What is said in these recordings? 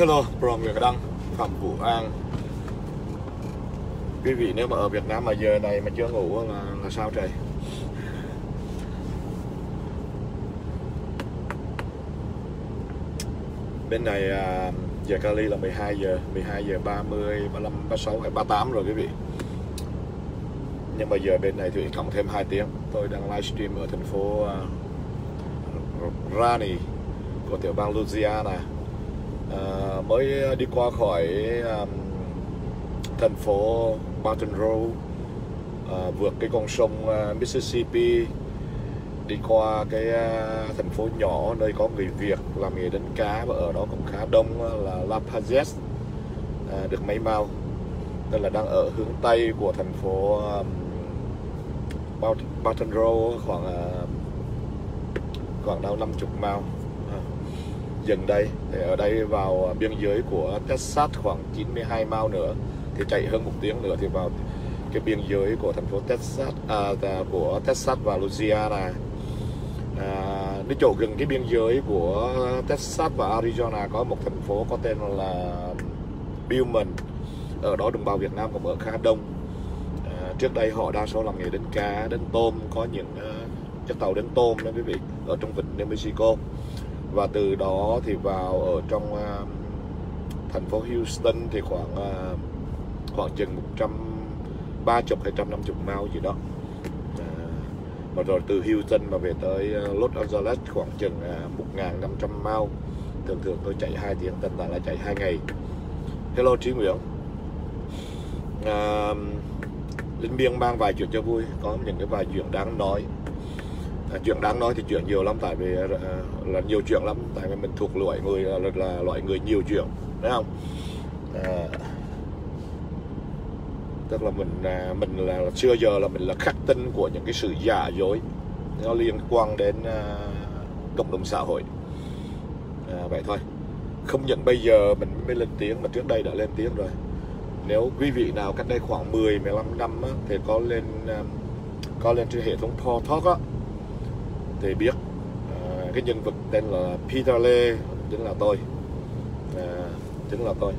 Hello, from Việt Đăng, Phạm Vũ An. Quý vị nếu mà ở Việt Nam mà giờ này mà chưa ngủ là, là sao trời? Bên này à, giờ Cali là 12 giờ 12 giờ 30, 35, 36 hay 38 rồi quý vị. Nhưng mà giờ bên này thì cộng thêm 2 tiếng. Tôi đang livestream ở thành phố uh, Rani của tiểu bang Louisiana. Ờ, mới đi qua khỏi um, thành phố Baton Rouge à, vượt cái con sông uh, Mississippi đi qua cái uh, thành phố nhỏ nơi có người Việt làm nghề đánh cá và ở đó cũng khá đông uh, là La Paz uh, được mấy mau tức là đang ở hướng tây của thành phố um, Baton Rouge khoảng uh, khoảng đâu 50 mile dừng đây để ở đây vào biên giới của Texas khoảng 92 mile nữa. Thì chạy hơn một tiếng nữa thì vào cái biên giới của thành phố Texas à, của Texas và Louisiana. À, đến chỗ gần cái biên giới của Texas và Arizona có một thành phố có tên là Billman ở đó đồng bào Việt Nam cũng ở khá đông. À, trước đây họ đa số làm nghề đánh cá đánh tôm có những à, uh, chiếc tàu đánh tôm đó quý vị ở trong vịnh New Mexico và từ đó thì vào ở trong uh, thành phố Houston thì khoảng uh, khoảng chừng 130 hay 150 mao gì đó. Và rồi từ Houston mà về tới à, Los Angeles khoảng chừng uh, 1.500 mile. Thường thường tôi chạy 2 tiếng tân là chạy 2 ngày. Hello Trí Nguyễn. À, Linh Biên mang vài chuyện cho vui có những cái vài chuyện đáng nói chuyện đáng nói thì chuyện nhiều lắm tại vì ờ, là nhiều chuyện lắm. Tại vì mình thuộc loại người là, là loại người nhiều chuyện thấy không? À, tức là mình à, mình là, là xưa giờ là mình là khắc tinh của những cái sự giả dối nó liên quan đến à, cộng đồng xã hội. À, vậy thôi. Không nhận bây giờ mình mới lên tiếng mà trước đây đã lên tiếng rồi. Nếu quý vị nào cách đây khoảng 10 15 năm á, thì có lên à, có lên trên hệ thống Paul Talk á thì biết. À, cái nhân vật tên là Peter Lê chính là tôi. À, chính là tôi.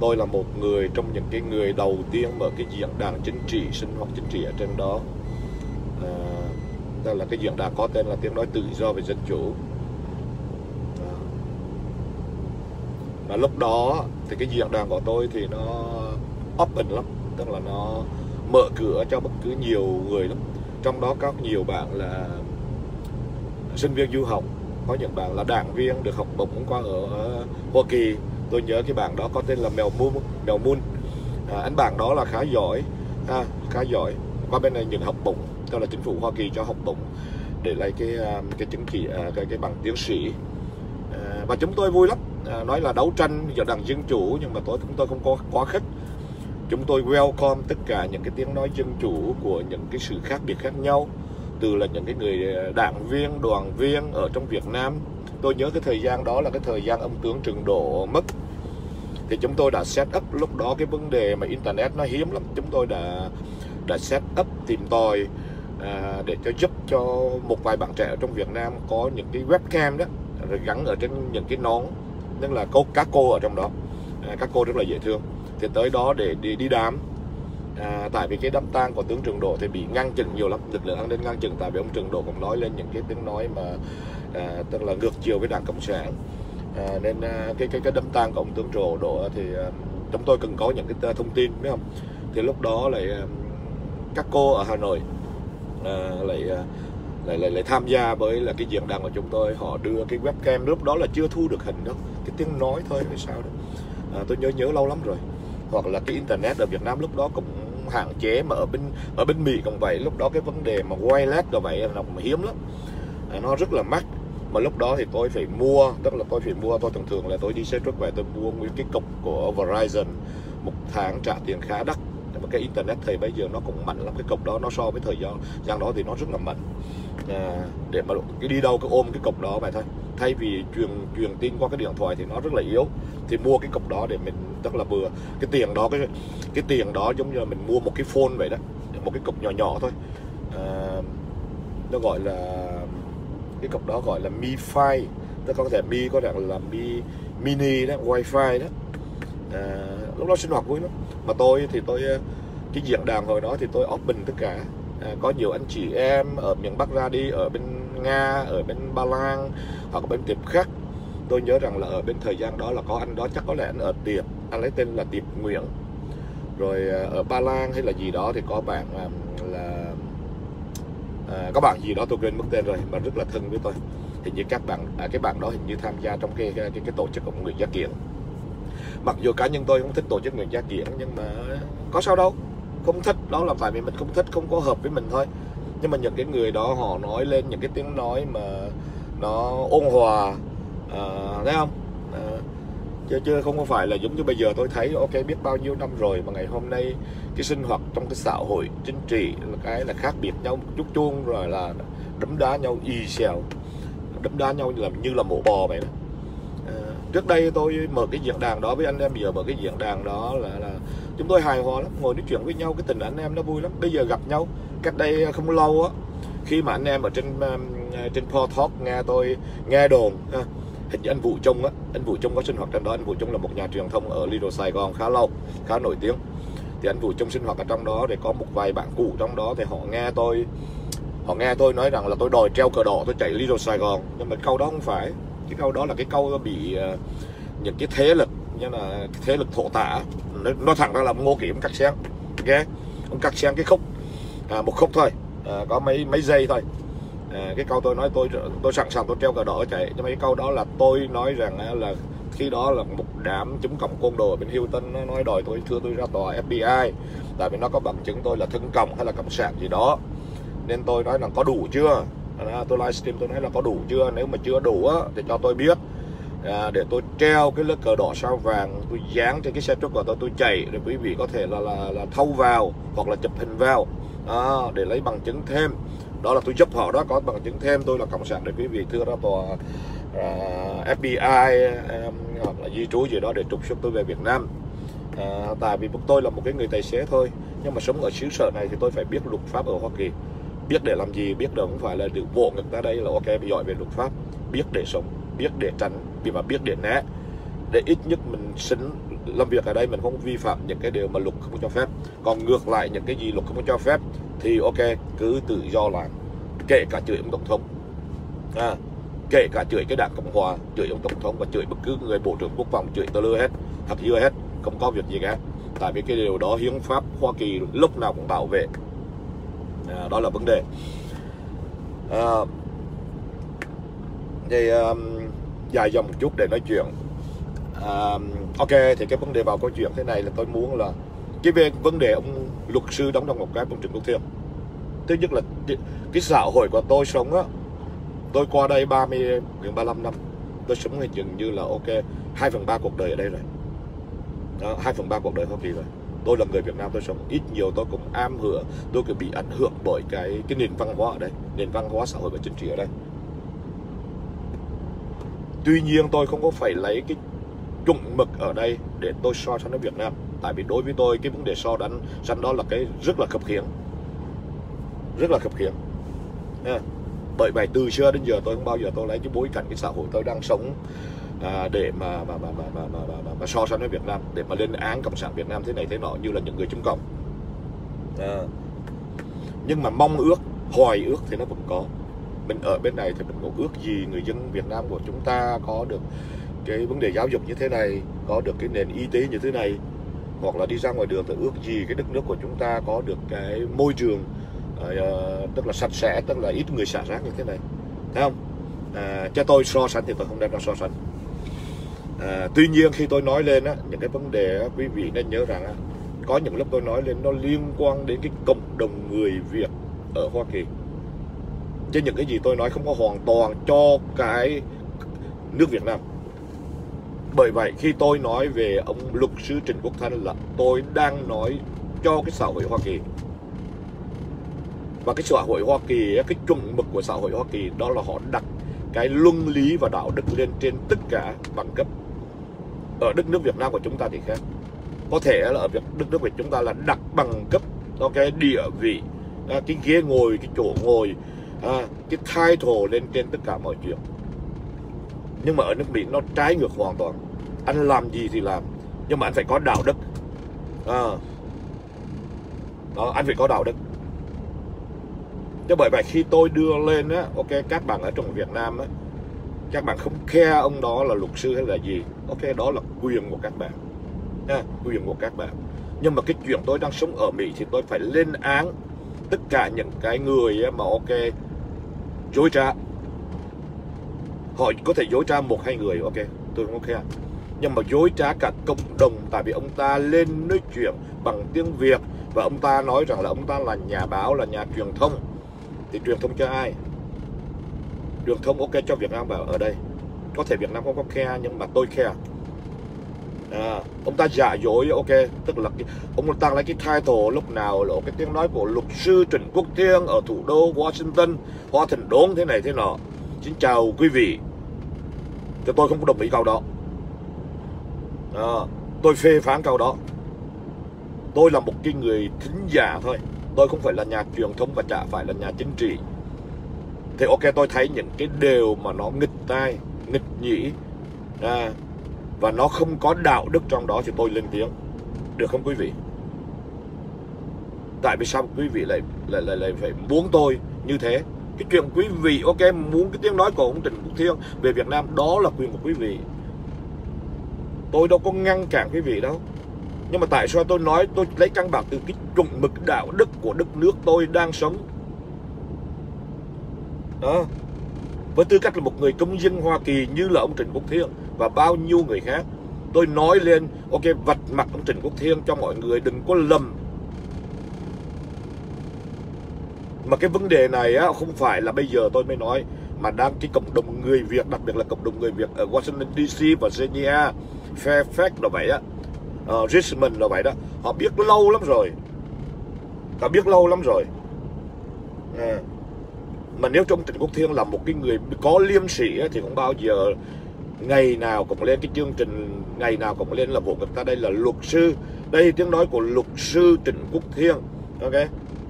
Tôi là một người trong những cái người đầu tiên mở cái diễn đàn chính trị sinh hoạt chính trị ở trên đó. Ờ, à, đó là cái diễn đàn có tên là tiếng nói tự do về dân chủ. À. mà lúc đó thì cái diễn đàn của tôi thì nó open lắm tức là nó mở cửa cho bất cứ nhiều người lắm. Trong đó có nhiều bạn là sinh viên du học có những bạn là đảng viên được học bổng qua ở ờ, Hoa Kỳ. Tôi nhớ cái bạn đó có tên là Mèo Moon Mèo Moon. À, anh bạn đó là khá giỏi à, khá giỏi. Qua bên này nhận học bổng cho là chính phủ Hoa Kỳ cho học bổng để lấy cái ờ, cái chứng chỉ ờ, cái cái bằng tiến sĩ. À, và chúng tôi vui lắm. À, nói là đấu tranh giữa đảng dân chủ nhưng mà tôi chúng tôi không có quá khích. Chúng tôi welcome tất cả những cái tiếng nói dân chủ của những cái sự khác biệt khác nhau từ là những cái người ờ, đảng viên đoàn viên ở trong Việt Nam. Tôi nhớ cái thời gian đó là cái thời gian ông tướng Trừng Độ mất. Thì chúng tôi đã set up lúc đó cái vấn đề mà internet nó hiếm lắm chúng tôi đã đã set up tìm tòi à, để cho giúp cho một vài bạn trẻ ở trong Việt Nam có những cái webcam đó rồi gắn ở trên những cái nón tức là cô các cô ở trong đó. À, các cô rất là dễ thương. Thì tới đó để đi, đi đám à, tại vì cái đám tang của tướng Trường Độ thì bị ngăn chặn nhiều lắm. Lực lượng an ninh ngăn chặn tại vì ông Trường Độ cũng nói lên những cái tiếng nói mà à, tức là ngược chiều với đảng cộng sản. À, nên à, cái cái cái đám tang của ông tướng Trường Độ thì à, chúng tôi cần có những cái à, thông tin biết không? Thì lúc đó lại à, các cô ở Hà Nội à, lại à, lại lại lại tham gia với là cái diễn đàn của chúng tôi. Họ đưa cái webcam lúc đó là chưa thu được hình đâu. Cái tiếng nói thôi hay sao đó à, tôi nhớ nhớ lâu lắm rồi. Hoặc là cái internet ở Việt Nam lúc đó cũng hạn chế mà ở bên ở bên Mỹ cũng vậy. Lúc đó cái vấn đề mà wireless rồi vậy nó cũng hiếm lắm. À, nó rất là mắc. Mà lúc đó thì tôi phải mua tức là tôi phải mua tôi thường thường là tôi đi xe trước về tôi mua nguyên cái cục của Verizon. Một tháng trả tiền khá đắt mà cái internet thời bây giờ nó cũng mạnh lắm cái cục đó nó so với thời gian gian đó thì nó rất là mạnh. À, để mà cái đi đâu cứ ôm cái cục đó vậy thôi. Thay vì truyền truyền tin qua cái điện thoại thì nó rất là yếu. Thì mua cái cục đó để mình tức là vừa cái tiền đó cái cái tiền đó giống như là mình mua một cái phone vậy đó một cái cục nhỏ nhỏ thôi. À, nó gọi là cái cục đó gọi là mi file tức có thể mi có thể là mi mini đó wifi đó. À, lúc đó sinh hoạt vui lắm mà tôi thì tôi cái diễn đàn hồi đó thì tôi open tất cả. À, có nhiều anh chị em ở miền Bắc ra đi ở bên Nga ở bên Ba Lan hoặc bên tiệp khác. Tôi nhớ rằng là ở bên thời gian đó là có anh đó chắc có lẽ anh ở tiệp anh lấy tên là tiệp Nguyễn. Rồi ờ, ở Ba Lan hay là gì đó thì có bạn ờ, là, là à, có bạn gì đó tôi quên mất tên rồi mà rất là thân với tôi. Hình như các bạn à, cái bạn đó hình như tham gia trong cái cái, cái, cái tổ chức của người gia kiện mặc dù cá nhân tôi không thích tổ chức người gia kiện nhưng mà có sao đâu. Không thích đó là tại vì mình không thích không có hợp với mình thôi. Nhưng mà những cái người đó họ nói lên những cái tiếng nói mà nó ôn hòa à, thấy không? À, chứ chứ không có phải là giống như bây giờ tôi thấy ok biết bao nhiêu năm rồi mà ngày hôm nay cái sinh hoạt trong cái xã hội chính trị là cái là khác biệt nhau một chút chuông rồi là đấm đá nhau y xèo đấm đá nhau như là như là mổ bò vậy đó trước đây tôi mở cái diễn đàn đó với anh em giờ mở cái diễn đàn đó là, là chúng tôi hài hòa lắm ngồi nói chuyện với nhau cái tình anh em nó vui lắm. Bây giờ gặp nhau cách đây không lâu á khi mà anh em ở trên um, à, trên Talk nghe tôi nghe đồn à, hình như anh Vũ Trung á anh Vũ Trung có sinh hoạt trên đó anh Vũ Trung là một nhà truyền thông ở Lido Sài Gòn khá lâu khá nổi tiếng. Thì anh Vũ Trung sinh hoạt ở trong đó để có một vài bạn cũ trong đó thì họ nghe tôi họ nghe tôi nói rằng là tôi đòi treo cờ đỏ tôi chạy Lido Sài Gòn. Nhưng mà câu đó không phải cái câu đó là cái câu bị ờ, những cái thế lực như là thế lực thổ tả. Nói thẳng ra là ngô kiểm cắt xén ok? Ông cắt xén cái khúc à, một khúc thôi à, có mấy mấy giây thôi. À, cái câu tôi nói tôi tôi sẵn sàng tôi treo cờ đỏ chạy. Nhưng mà cái câu đó là tôi nói rằng là khi đó là một đám chúng cộng côn đồ ở bên Hilton nó nói đòi tôi thưa tôi ra tòa FBI tại vì nó có bằng chứng tôi là thân cộng hay là cộng sản gì đó. Nên tôi nói là có đủ chưa? À, tôi livestream tôi nói là có đủ chưa? Nếu mà chưa đủ á, thì cho tôi biết. À, để tôi treo cái lớp cờ đỏ sao vàng tôi dán trên cái xe trước của tôi tôi chạy để quý vị có thể là là, là thâu vào hoặc là chụp hình vào. À, để lấy bằng chứng thêm. Đó là tôi giúp họ đó có bằng chứng thêm. Tôi là cộng sản để quý vị thưa ra tòa à, FBI um, hoặc là di trú gì đó để trục xuất tôi về Việt Nam. À, tại vì tôi là một cái người tài xế thôi. Nhưng mà sống ở xứ sở này thì tôi phải biết luật pháp ở Hoa Kỳ biết để làm gì biết được không phải là được vỗ ngực ra đây là ok bị giỏi về luật pháp. Biết để sống biết để tránh vì mà biết để né. Để ít nhất mình sinh làm việc ở đây mình không vi phạm những cái điều mà luật không cho phép. Còn ngược lại những cái gì luật không cho phép thì ok cứ tự do làm. Kể cả chửi ông tổng thống. À, kể cả chửi cái đảng cộng hòa chửi ông tổng thống và chửi bất cứ người bộ trưởng quốc phòng chửi tơ lưa hết thật dưa hết không có việc gì cả. Tại vì cái điều đó hiến pháp hoa kỳ lúc nào cũng bảo vệ à, đó là vấn đề. À, thì um, dài dòng một chút để nói chuyện. À, ok thì cái vấn đề vào câu chuyện thế này là tôi muốn là cái về vấn đề ông luật sư đóng trong một cái công trình quốc thiêm thứ nhất là cái, cái xã hội của tôi sống á tôi qua đây 30 gần 35 năm tôi sống hình chừng như là ok 2 phần 3 cuộc đời ở đây rồi. Đó, 2 phần 3 cuộc đời Hoa Kỳ rồi tôi là người Việt Nam tôi sống ít nhiều tôi cũng am hưởng tôi cũng bị ảnh hưởng bởi cái cái nền văn hóa ở đây nền văn hóa xã hội và chính trị ở đây. Tuy nhiên tôi không có phải lấy cái chuẩn mực ở đây để tôi so sánh với Việt Nam tại vì đối với tôi cái vấn đề so đánh sánh đó là cái rất là khập khiễng. Rất là khập khiễng. À, bởi vậy từ xưa đến giờ tôi không bao giờ tôi lấy cái bối cảnh cái xã hội tôi đang sống à, để mà mà, mà, mà, mà, mà, mà, mà so sánh với Việt Nam để mà lên án cộng sản Việt Nam thế này thế nọ như là những người chống cộng. À, nhưng mà mong ước hoài ước thì nó vẫn có. Mình ở bên này thì mình cũng ước gì người dân Việt Nam của chúng ta có được cái vấn đề giáo dục như thế này có được cái nền y tế như thế này hoặc là đi ra ngoài đường thì ước gì cái đất nước của chúng ta có được cái môi trường uh, tức là sạch sẽ tức là ít người xả rác như thế này. Thấy không? À, cho tôi so sánh thì tôi không đem ra so sánh à, tuy nhiên khi tôi nói lên á, những cái vấn đề á, quý vị nên nhớ rằng á, có những lúc tôi nói lên nó liên quan đến cái cộng đồng người Việt ở Hoa Kỳ. Chứ những cái gì tôi nói không có hoàn toàn cho cái nước Việt Nam. Bởi vậy khi tôi nói về ông luật sư Trịnh Quốc Thanh là tôi đang nói cho cái xã hội Hoa Kỳ. Và cái xã hội Hoa Kỳ cái chuẩn mực của xã hội Hoa Kỳ đó là họ đặt cái luân lý và đạo đức lên trên tất cả bằng cấp ở đất nước Việt Nam của chúng ta thì khác. Có thể là ở đất nước Việt chúng ta là đặt bằng cấp cho cái địa vị à, cái ghế ngồi cái chỗ ngồi à, cái thổ lên trên tất cả mọi chuyện. Nhưng mà ở nước Mỹ nó trái ngược hoàn toàn. Anh làm gì thì làm nhưng mà anh phải có đạo đức. À. đó anh phải có đạo đức. Cho bởi vậy khi tôi đưa lên á ok các bạn ở trong Việt Nam á các bạn không khe ông đó là luật sư hay là gì ok, đó là quyền của các bạn. Nha quyền của các bạn. Nhưng mà cái chuyện tôi đang sống ở Mỹ thì tôi phải lên án tất cả những cái người mà ok, dối trá. Họ có thể dối trá một hai người, ok, tôi không ok à. nhưng mà dối trá cả cộng đồng, tại vì ông ta lên nói chuyện bằng tiếng Việt và ông ta nói rằng là ông ta là nhà báo, là nhà truyền thông. Thì truyền thông cho ai? Truyền thông ok cho Việt Nam vào ở đây có thể Việt Nam không có khe nhưng mà tôi khe à, ông ta giả dối ok tức là cái, ông ta lấy cái title lúc nào là cái tiếng nói của luật sư Trịnh Quốc Thiên ở thủ đô Washington Hoa Thành Đốn thế này thế nọ. Xin chào quý vị. Cho tôi không có đồng ý câu đó. À, tôi phê phán câu đó. Tôi là một cái người thính giả thôi. Tôi không phải là nhà truyền thông và chả phải là nhà chính trị. Thì ok tôi thấy những cái điều mà nó nghịch tai nghịch nhĩ. À, và nó không có đạo đức trong đó thì tôi lên tiếng. Được không quý vị? Tại vì sao quý vị lại lại lại, lại phải muốn tôi như thế? Cái chuyện quý vị ok muốn cái tiếng nói của ông Trịnh Quốc Thiên về Việt Nam đó là quyền của quý vị. Tôi đâu có ngăn cản quý vị đâu. Nhưng mà tại sao tôi nói tôi lấy căn bản từ cái chuẩn mực đạo đức của đất nước tôi đang sống? Đó với tư cách là một người công dân Hoa Kỳ như là ông Trịnh Quốc Thiên và bao nhiêu người khác tôi nói lên ok vạch mặt ông Trịnh Quốc Thiên cho mọi người đừng có lầm. Mà cái vấn đề này á, không phải là bây giờ tôi mới nói mà đang cái cộng đồng người Việt đặc biệt là cộng đồng người Việt ở Washington DC và Virginia Fairfax là vậy á uh, Richmond là vậy đó họ biết lâu lắm rồi. Họ biết lâu lắm rồi. À mà nếu trong Trịnh Quốc Thiên là một cái người có liêm sĩ thì không bao giờ ngày nào cũng lên cái chương trình ngày nào cũng lên là bộ người ta. Đây là luật sư. Đây tiếng nói của luật sư Trịnh Quốc Thiên ok?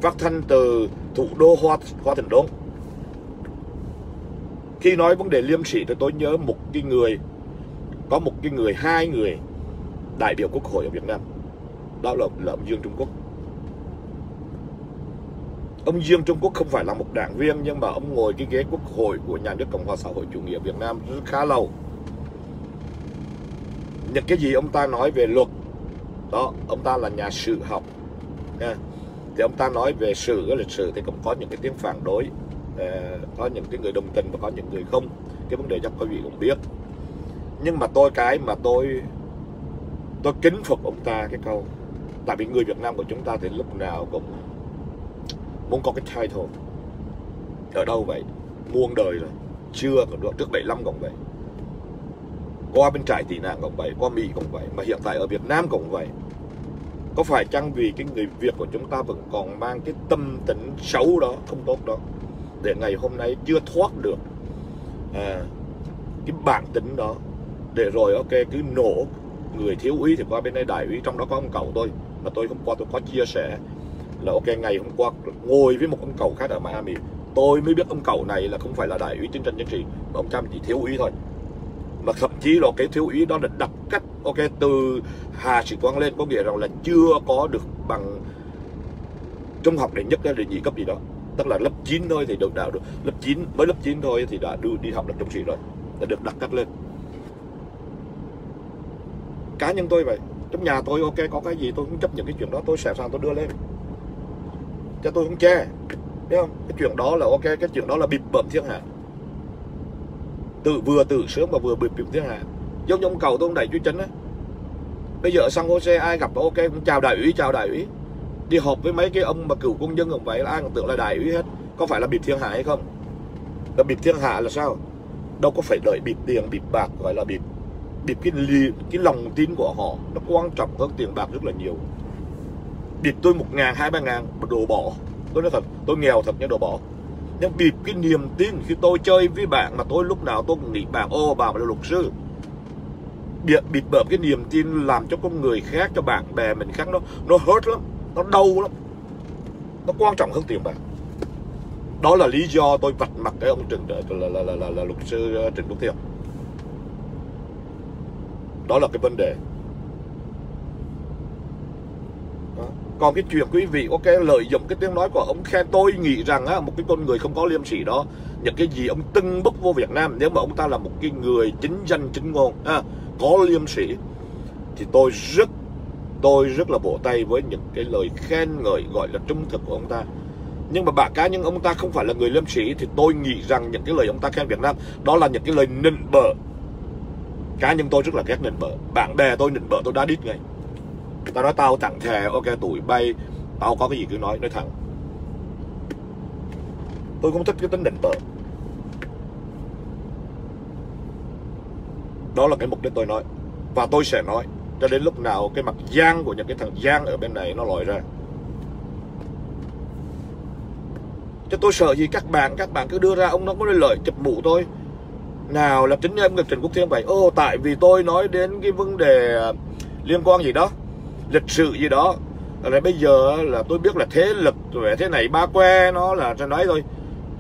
Phát thanh từ thủ đô Hoa Hoa Thành Đốn khi nói vấn đề liêm sĩ thì tôi nhớ một cái người có một cái người hai người đại biểu quốc hội ở Việt Nam. Đó là, là ông Dương Trung Quốc ông Dương Trung Quốc không phải là một đảng viên, nhưng mà ông ngồi cái ghế quốc hội của nhà nước Cộng hòa xã hội chủ nghĩa Việt Nam rất khá lâu. Những cái gì ông ta nói về luật, đó, ông ta là nhà sử học, nha. Thì ông ta nói về sử lịch sử thì cũng có những cái tiếng phản đối ờ, có những cái người đồng tình và có những người không. Cái vấn đề chắc quý vị cũng biết. Nhưng mà tôi cái mà tôi tôi kính phục ông ta cái câu, tại vì người Việt Nam của chúng ta thì lúc nào cũng muốn có cái title. Ở đâu vậy? Muôn đời rồi. Chưa còn được trước 75 cũng vậy qua bên trại tị nạn cũng vậy qua Mỹ cũng vậy mà hiện tại ở Việt Nam cũng vậy có phải chăng vì cái người Việt của chúng ta vẫn còn mang cái tâm tính xấu đó không tốt đó để ngày hôm nay chưa thoát được à, cái bản tính đó để rồi ok cứ nổ người thiếu úy thì qua bên đây đại úy trong đó có ông cậu tôi mà tôi hôm qua tôi có chia sẻ là ok, ngày hôm qua ngồi với một ông cậu khác ở Miami. Tôi mới biết ông cậu này là không phải là đại úy chiến tranh chính trị, mà ông Trump chỉ thiếu úy thôi. Mà thậm chí là cái thiếu úy đó là đặt cách, ok, từ hà sĩ quan lên, có nghĩa rằng là chưa có được bằng trung học để nhất để nhị cấp gì đó. Tức là lớp 9 thôi thì được đạo được, lớp 9 mới lớp 9 thôi thì đã đưa đi học được trung sĩ rồi, đã được đặt cách lên. Cá nhân tôi vậy, trong nhà tôi, ok, có cái gì tôi cũng chấp nhận cái chuyện đó, tôi sẵn sàng tôi đưa lên cho tôi không che biết không? Cái chuyện đó là ok cái chuyện đó là bịp bẩm thiên hạ tự vừa tự sướng và vừa bịp bẩm thiên hạ giống như ông cầu tôi ông đại chú chấn á. Bây giờ ở San Jose ai gặp ok cũng chào đại úy chào đại úy. Đi họp với mấy cái ông mà cựu quân nhân không vậy là ai cũng tưởng là đại úy hết. Có phải là bịp thiên hạ hay không? Là bịp thiên hạ là sao? Đâu có phải đợi bịp tiền bịp bạc gọi là bịp. Bịp cái li, cái lòng tin của họ nó quan trọng hơn tiền bạc rất là nhiều bịp tôi một ngàn hai ba ngàn đồ bỏ. Tôi nói thật tôi nghèo thật nhưng đồ bỏ. Nhưng bịp cái niềm tin khi tôi chơi với bạn mà tôi lúc nào tôi cũng nghĩ bạn ô bà là luật sư. Bịt bịt bợm cái niềm tin làm cho con người khác cho bạn bè mình khác nó nó hurt lắm nó đau lắm. Nó quan trọng hơn tiền bạc. Đó là lý do tôi vạch mặt cái ông Trần ờ, là là là là, là, luật sư ờ, trần Trịnh Quốc thiệp đó là cái vấn đề đó còn cái chuyện quý vị ok lợi dụng cái tiếng nói của ông khen tôi nghĩ rằng á, một cái con người không có liêm sỉ đó những cái gì ông tưng bức vô Việt Nam nếu mà ông ta là một cái người chính danh chính ngôn à, có liêm sỉ thì tôi rất tôi rất là vỗ tay với những cái lời khen ngợi gọi là trung thực của ông ta. Nhưng mà bà cá nhân ông ta không phải là người liêm sỉ thì tôi nghĩ rằng những cái lời ông ta khen Việt Nam đó là những cái lời nịnh bợ. Cá nhân tôi rất là ghét nịnh bợ. Bạn bè tôi nịnh bợ tôi đã đít ngay tao nói tao tặng thề, ok tuổi bay. Tao có cái gì cứ nói nói thẳng. Tôi không thích cái tính định bợ đó là cái mục đích tôi nói. Và tôi sẽ nói, cho đến lúc nào cái mặt gian của những cái thằng gian ở bên này nó lòi ra. Chứ tôi sợ gì các bạn Các bạn cứ đưa ra ông nó có lời chụp mũ tôi. Nào là chính em Trần Quốc Thiên vậy? Ô, tại vì tôi nói đến cái vấn đề ờ, Liên quan gì đó. Lịch sử gì đó. Là bây giờ là tôi biết là thế lực về thế này, ba que nó là cho nói thôi.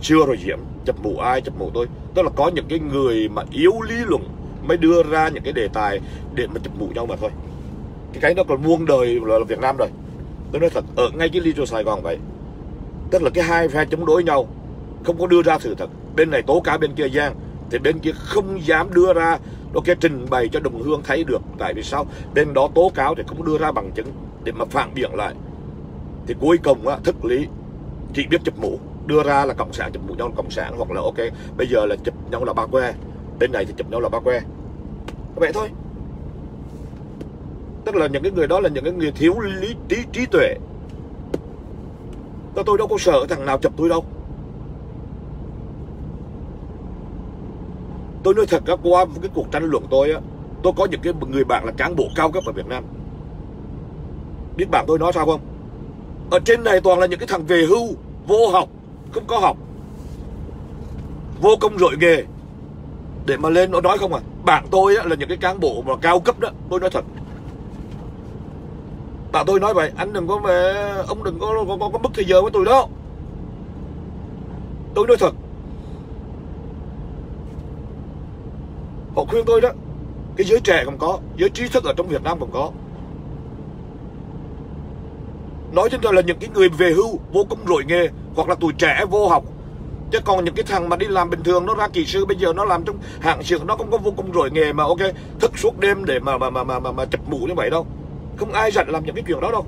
Chưa rồi diễm chập mũ ai, chập mũ tôi. Tức là có những cái người mà yếu lý luận mới đưa ra những cái đề tài để mà chập mũ nhau mà thôi. Cái cái đó còn muôn đời là Việt Nam rồi. Tôi nói thật, ở ngay cái ly Sài Gòn vậy, tức là cái hai phe chống đối nhau, không có đưa ra sự thật. Bên này tố cáo bên kia giang, thì bên kia không dám đưa ra nó cái trình bày cho đồng hương thấy được tại vì sao? Bên đó tố cáo thì không đưa ra bằng chứng để mà phản biện lại. Thì cuối cùng á, thức lý chỉ biết chụp mũ đưa ra là cộng sản chụp mũ nhau là cộng sản hoặc là ok bây giờ là chụp nhau là ba que bên này thì chụp nhau là ba que. Vậy thôi. Tức là những cái người đó là những cái người thiếu lý trí, trí tuệ. Tôi đâu có sợ thằng nào chụp tôi đâu. Tôi nói thật các qua cái cuộc tranh luận tôi á Tôi có những cái người bạn là cán bộ cao cấp ở Việt Nam. Biết bạn tôi nói sao không? Ở trên này toàn là những cái thằng về hưu Vô học Không có học Vô công rội nghề. Để mà lên nó nói không à? Bạn tôi á, là những cái cán bộ mà cao cấp đó Tôi nói thật. Bạn tôi nói vậy Anh đừng có về Ông đừng có có, có, có mất thời giờ với tôi đó. Tôi nói thật. Họ khuyên tôi đó Cái giới trẻ còn có Giới trí thức ở trong Việt Nam còn có. Nói chúng tôi là những cái người về hưu Vô công rồi nghề Hoặc là tuổi trẻ vô học. Chứ còn những cái thằng mà đi làm bình thường Nó ra kỳ sư bây giờ nó làm trong hạng xưởng Nó không có vô công rồi nghề mà ok Thức suốt đêm để mà mà mà mà, mà, mà chập mũ như vậy đâu. Không ai rảnh làm những cái chuyện đó đâu.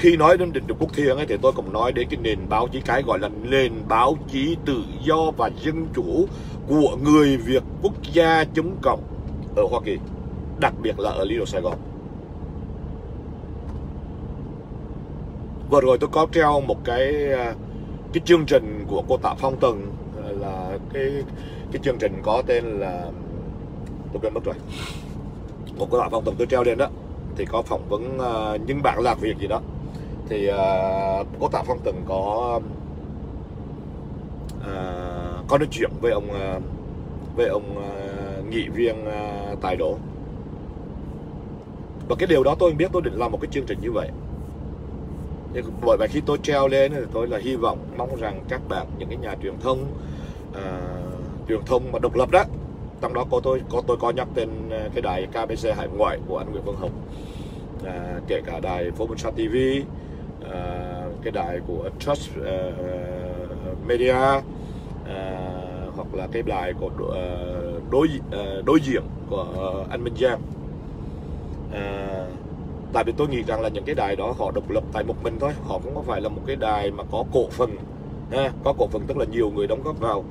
Khi nói đến định quốc thiền ấy, thì tôi cũng nói đến cái nền báo chí cái gọi là nền báo chí tự do và dân chủ của người Việt quốc gia chống cộng ở Hoa Kỳ đặc biệt là ở Lido Sài Gòn. Vừa rồi tôi có treo một cái à, cái chương trình của cô Tạ Phong Tần à, là cái cái chương trình có tên là tôi quên mất rồi. Một cái Tạ phong tần tôi treo lên đó thì có phỏng vấn uh, những bạn làm việc gì đó thì ờ, uh, có tạ phong Từng có uh, có nói chuyện với ông uh, với ông uh, nghị viên uh, tài đỗ và cái điều đó tôi biết tôi định làm một cái chương trình như vậy. Nhưng bởi vậy khi tôi treo lên thì tôi là hy vọng mong rằng các bạn những cái nhà truyền thông uh, truyền thông mà độc lập đó trong đó có tôi có tôi có nhắc tên cái đài KBC hải ngoại của anh Nguyễn Văn Hồng à, kể cả đài Phố Bôn Sa TV Ờ, cái đài của Trust uh, Media uh, hoặc là cái đài của đối đối, đối diện của anh Minh Giang uh, tại vì tôi nghĩ rằng là những cái đài đó họ độc lập tại một mình thôi họ cũng không phải là một cái đài mà có cổ phần ha, có cổ phần tức là nhiều người đóng góp vào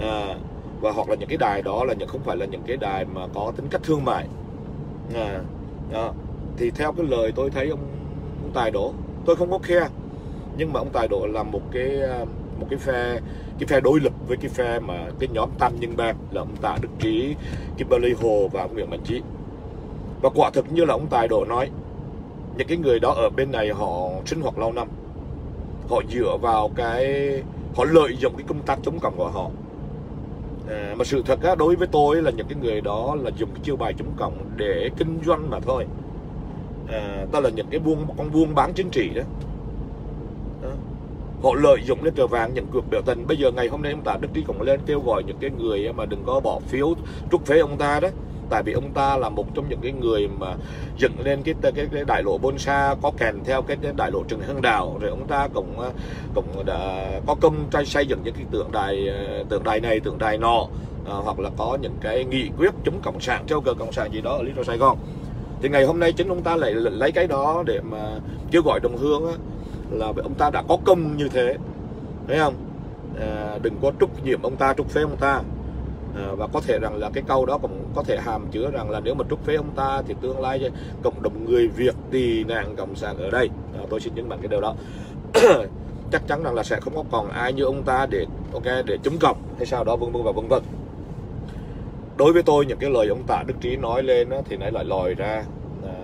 à, và hoặc là những cái đài đó là những không phải là những cái đài mà có tính cách thương mại à, đó. thì theo cái lời tôi thấy ông, ông tài đổ tôi không có khe nhưng mà ông tài độ là một cái à, một cái phe cái phe đối lập với cái phe mà cái nhóm tam nhân bang là ông tạ đức trí kimberly hồ và ông nguyễn mạnh trí và quả thực như là ông tài độ nói những cái người đó ở bên này họ sinh hoạt lâu năm. Họ dựa vào cái họ lợi dụng cái công tác chống cộng của họ. À, mà sự thật á, đối với tôi là những cái người đó là dùng cái chiêu bài chống cộng để kinh doanh mà thôi à, ta là những cái buôn con buôn bán chính trị đó. đó. Họ lợi dụng lên cờ vàng những cuộc biểu tình. Bây giờ ngày hôm nay ông ta đức trí cũng lên kêu gọi những cái người mà đừng có bỏ phiếu trút phế ông ta đó. Tại vì ông ta là một trong những cái người mà dựng lên cái cái, cái đại lộ Bôn Sa có kèm theo cái, cái đại lộ Trần Hưng Đạo. Rồi ông ta cũng cũng đã có công trai xây dựng những cái tượng đài tượng đài này tượng đài nọ. À, hoặc là có những cái nghị quyết chống cộng sản treo cờ cộng sản gì đó ở lý do Sài Gòn thì ngày hôm nay chính ông ta lại lấy cái đó để mà kêu gọi đồng hương á, là ông ta đã có công như thế. Thấy không? À, đừng có trúc nhiệm ông ta trúc phế ông ta. À, và có thể rằng là cái câu đó cũng có thể hàm chứa rằng là nếu mà trúc phế ông ta thì tương lai cộng đồng người Việt tị nạn cộng sản ở đây. À, tôi xin nhấn mạnh cái điều đó. Chắc chắn rằng là sẽ không có còn ai như ông ta để ok để chống cộng hay sao đó vân vân và vân vân đối với tôi những cái lời ông tạ đức trí nói lên thì nãy lại lòi ra à,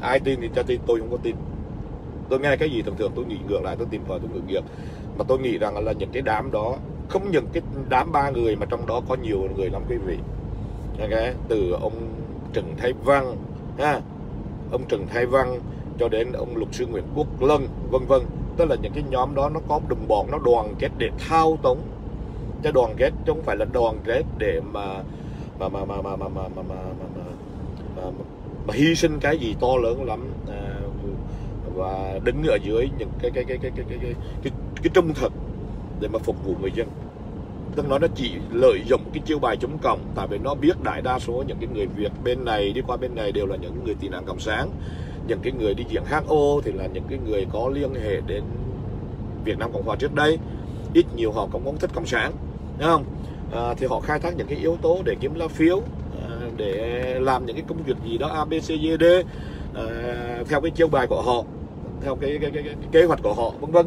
ai tin thì cho tin tôi không có tin. Tôi nghe cái gì thường thường tôi nghĩ ngược lại tôi tìm tòi tôi ngược nghiệp mà tôi nghĩ rằng là những cái đám đó không những cái đám ba người mà trong đó có nhiều người lắm quý vị. Okay. từ ông Trần Thái Văn ha ông Trần Thái Văn cho đến ông luật sư Nguyễn Quốc Lân vân vân. Tức là những cái nhóm đó nó có đồng bọn nó đoàn kết để thao túng. Cho đoàn kết chứ không phải là đoàn kết để mà mà mà mà mà mà mà mà mà, mà, mà, mà, mà, mà hy sinh cái gì to lớn lắm à, và đứng ở dưới những cái cái cái cái cái cái cái, cái, cái trung thực để mà phục vụ người dân tức nói nó chỉ lợi dụng cái chiêu bài chống cộng tại vì nó biết đại đa số những cái người Việt bên này đi qua bên này đều là những người tị nạn cộng sản những cái người đi diện HO thì là những cái người có liên hệ đến Việt Nam Cộng Hòa trước đây ít nhiều họ cũng không thích cộng sản đúng không à, thì họ khai thác những cái yếu tố để kiếm lá phiếu à, để làm những cái công việc gì đó ABCD à, theo cái chiêu bài của họ theo cái, cái, cái, cái, cái kế hoạch của họ vân vân.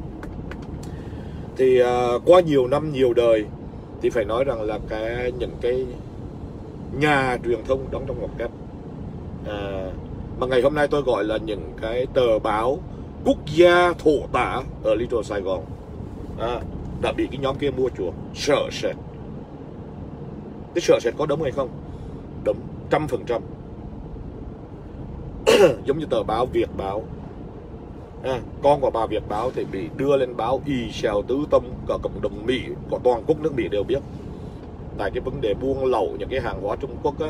Thì à, qua nhiều năm nhiều đời thì phải nói rằng là cái những cái nhà truyền thông đóng trong một cách à, mà ngày hôm nay tôi gọi là những cái tờ báo quốc gia thổ tả ở Little Sài Gòn à, đã bị cái nhóm kia mua chuộc sợ sệt cái sợ sệt có đúng hay không? Đúng trăm phần trăm. Giống như tờ báo Việt báo. À, con của bà Việt báo thì bị đưa lên báo y xèo tứ tâm cả cộng đồng Mỹ của toàn quốc nước Mỹ đều biết. Tại cái vấn đề buôn lậu những cái hàng hóa Trung Quốc á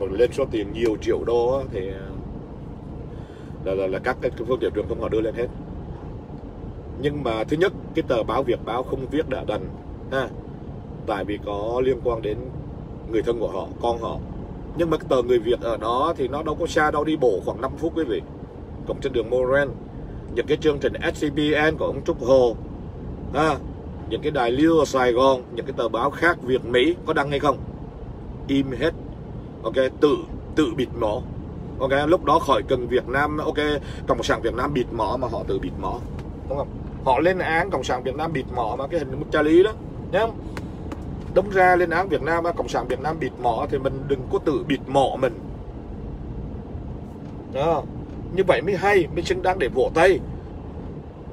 mà lên số tiền nhiều triệu đô á, thì à, là, là, là các cái phương tiện truyền thông họ đưa lên hết. Nhưng mà thứ nhất cái tờ báo Việt báo không viết đã đành. Ha tại vì có liên quan đến người thân của họ con họ. Nhưng mà cái tờ người Việt ở đó thì nó đâu có xa đâu đi bộ khoảng 5 phút quý vị. Cũng trên đường Moran. Những cái chương trình SCBN của ông Trúc Hồ. Ha, những cái đài lưu ở Sài Gòn những cái tờ báo khác Việt Mỹ có đăng hay không? Im hết. Ok tự tự bịt mỏ. Ok lúc đó khỏi cần Việt Nam ok cộng sản Việt Nam bịt mỏ mà họ tự bịt mỏ. Đúng không? Họ lên án cộng sản Việt Nam bịt mỏ mà cái hình một cha lý đó nhá đóng ra lên án Việt Nam cộng sản Việt Nam bịt mỏ thì mình đừng có tự bịt mỏ mình. Đó. Như vậy mới hay mới xứng đáng để vỗ tay.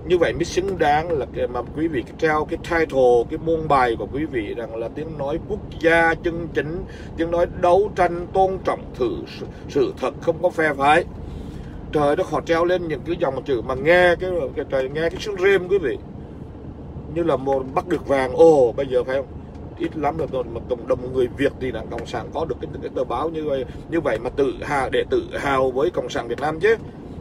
Như vậy mới xứng đáng là cái mà quý vị trao cái title cái môn bài của quý vị rằng là tiếng nói quốc gia chân chính tiếng nói đấu tranh tôn trọng thử sự thật không có phe phái. Trời đất họ treo lên những cái dòng chữ mà nghe cái, cái trời nghe cái tiếng rêm quý vị. Như là một bắt được vàng ồ bây giờ phải không? Ít lắm rồi mà cộng đồng người Việt thì đảng cộng sản có được cái, cái tờ báo như vậy như vậy mà tự hào để tự hào với cộng sản Việt Nam chứ.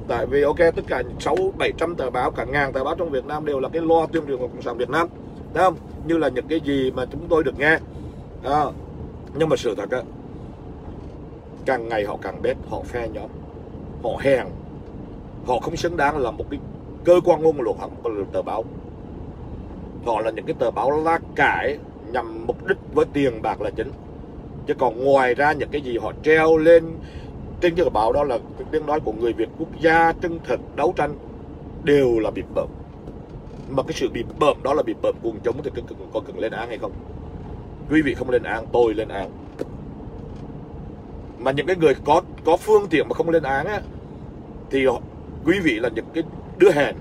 Tại vì ok tất cả sáu bảy trăm tờ báo cả ngàn tờ báo trong Việt Nam đều là cái loa tuyên truyền của cộng sản Việt Nam đúng không? Như là những cái gì mà chúng tôi được nghe. À, nhưng mà sự thật á càng ngày họ càng bét họ phe nhóm họ hèn họ không xứng đáng là một cái cơ quan ngôn luận hoặc một tờ báo. Họ là những cái tờ báo lá cải nhằm mục đích với tiền bạc là chính. Chứ còn ngoài ra những cái gì họ treo lên trên cái báo đó là tiếng nói của người Việt quốc gia, chân thật đấu tranh, đều là bị bợm. Mà cái sự bị bợm đó là bị bợm cuồng chống thì có cần lên án hay không? Quý vị không lên án, tôi lên án. Mà những cái người có có phương tiện mà không lên án á, thì quý vị là những cái đứa hèn.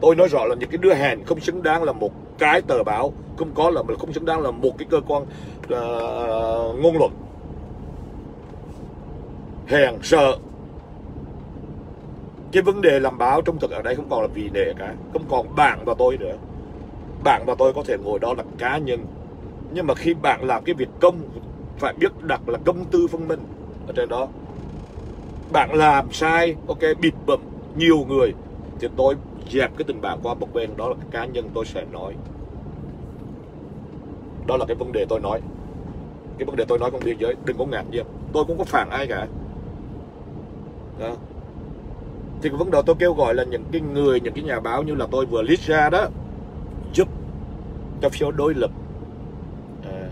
Tôi nói rõ là những cái đứa hèn không xứng đáng là một cái tờ báo không có là không xứng đáng là một cái cơ quan uh, ngôn luận. Hèn sợ. Cái vấn đề làm báo trung thực ở đây không còn là vì nể cả không còn bạn và tôi nữa. Bạn và tôi có thể ngồi đó là cá nhân. Nhưng mà khi bạn làm cái việc công phải biết đặt là công tư phân minh ở trên đó. Bạn làm sai ok bịt bậm nhiều người thì tôi dẹp cái tình bạn qua một bên đó là cái cá nhân tôi sẽ nói. Đó là cái vấn đề tôi nói. Cái vấn đề tôi nói con biên giới đừng có ngạc nhiên. Tôi cũng có phản ai cả. Đó. thì cái vấn đề tôi kêu gọi là những cái người những cái nhà báo như là tôi vừa list ra đó giúp cho phiếu đối lập à,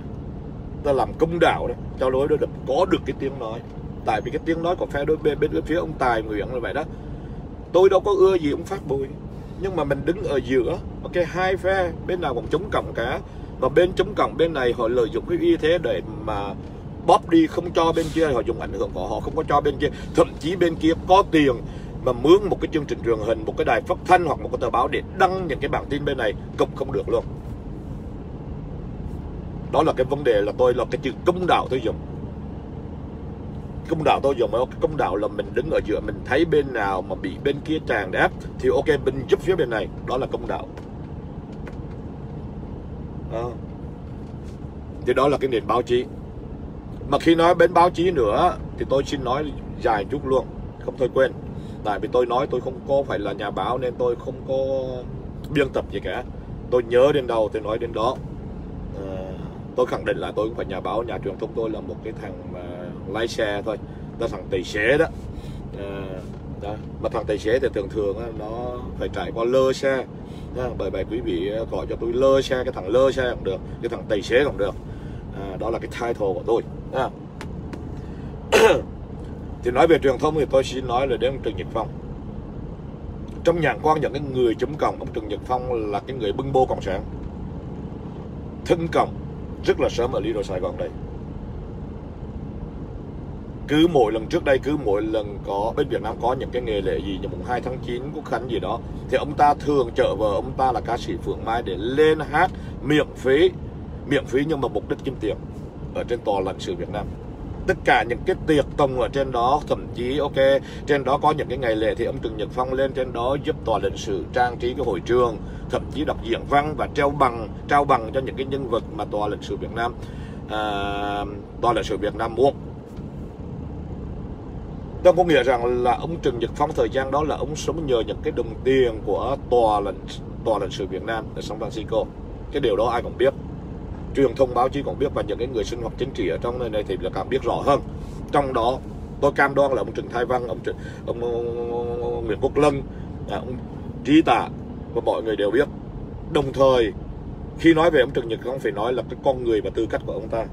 ta làm công đạo đó cho đối đối lập có được cái tiếng nói. Tại vì cái tiếng nói của phe đối bên bên phía ông tài nguyện là vậy đó. Tôi đâu có ưa gì ông phát bùi nhưng mà mình đứng ở giữa, ok, hai phe, bên nào cũng chống cộng cả. Và bên chống cộng, bên này họ lợi dụng cái uy thế để mà bóp đi, không cho bên kia, họ dùng ảnh hưởng của họ, không có cho bên kia. Thậm chí bên kia có tiền mà mướn một cái chương trình truyền hình, một cái đài phát thanh hoặc một cái tờ báo để đăng những cái bản tin bên này cũng không được luôn. Đó là cái vấn đề là tôi là cái chữ công đạo tôi dùng công đạo tôi dùng cái công đạo là mình đứng ở giữa mình thấy bên nào mà bị bên kia tràn đáp thì ok mình giúp phía bên này. Đó là công đạo. À. thì đó là cái nền báo chí. Mà khi nói bên báo chí nữa thì tôi xin nói dài chút luôn không thôi quên. Tại vì tôi nói tôi không có phải là nhà báo nên tôi không có biên tập gì cả. Tôi nhớ đến đâu tôi nói đến đó. À, tôi khẳng định là tôi không phải nhà báo nhà truyền thông tôi là một cái thằng mà lái xe thôi là thằng tài xế đó à, đó. mà thằng tài xế thì thường thường nó phải trải qua lơ xe đó. bởi vậy quý vị ờ, gọi cho tôi lơ xe cái thằng lơ xe cũng được cái thằng tài xế cũng được à, đó là cái title của tôi à. thì nói về truyền thông thì tôi xin nói là đến ông Trần Nhật Phong trong nhãn quan những cái người chống cộng ông Trần Nhật Phong là cái người bưng bô cộng sản thân cộng rất là sớm ở Lý Đô Sài Gòn đây cứ mỗi lần trước đây cứ mỗi lần có bên Việt Nam có những cái nghề lễ gì như mùng 2 tháng 9 quốc khánh gì đó thì ông ta thường chở vợ ông ta là ca sĩ Phượng Mai để lên hát miễn phí miễn phí nhưng mà mục đích kiếm tiền ở trên tòa lãnh sự Việt Nam. Tất cả những cái tiệc tùng ở trên đó thậm chí ok trên đó có những cái ngày lễ thì ông Trần Nhật Phong lên trên đó giúp tòa lịch sử trang trí cái hội trường thậm chí đọc diễn văn và treo bằng trao bằng cho những cái nhân vật mà tòa lịch sử Việt Nam à, tòa lịch sử Việt Nam muốn. Tôi có nghĩa rằng là ông Trần Nhật Phong thời gian đó là ông sống nhờ những cái đồng tiền của tòa lãnh tòa lãnh sự Việt Nam ở San Francisco. Cái điều đó ai cũng biết. Truyền thông báo chí cũng biết và những cái người sinh hoạt chính trị ở trong nơi này thì là càng biết rõ hơn. Trong đó tôi cam đoan là ông Trần Thái Văn, ông, Trần, ông, ông Nguyễn Quốc Lân, à, ông Trí Tạ và mọi người đều biết. Đồng thời khi nói về ông Trần Nhật Phong phải nói là cái con người và tư cách của ông ta.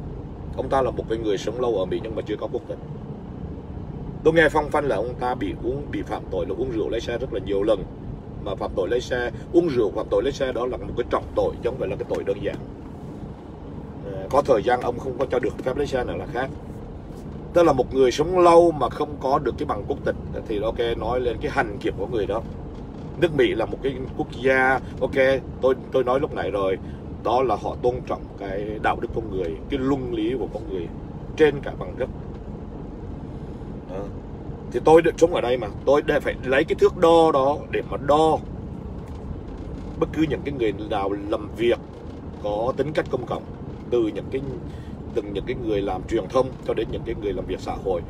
Ông ta là một cái người sống lâu ở Mỹ nhưng mà chưa có quốc tịch tôi nghe phong phanh là ông ta bị uống, bị phạm tội là uống rượu lái xe rất là nhiều lần. Mà phạm tội lái xe, uống rượu, phạm tội lái xe đó là một cái trọng tội, chứ không phải là cái tội đơn giản. Ờ, có thời gian ông không có cho được phép lái xe nào là khác. Tức là một người sống lâu mà không có được cái bằng quốc tịch, thì ok, nói lên cái hành kiểm của người đó. Nước Mỹ là một cái quốc gia, ok, tôi tôi nói lúc nãy rồi, đó là họ tôn trọng cái đạo đức con người, cái luân lý của con người trên cả bằng cấp Vâng. thì tôi được sống ở đây mà. Tôi đã phải lấy cái thước đo đó để mà đo bất cứ những cái người nào làm việc có tính cách công cộng từ những cái từng những cái người làm truyền thông cho đến những cái người làm việc xã hội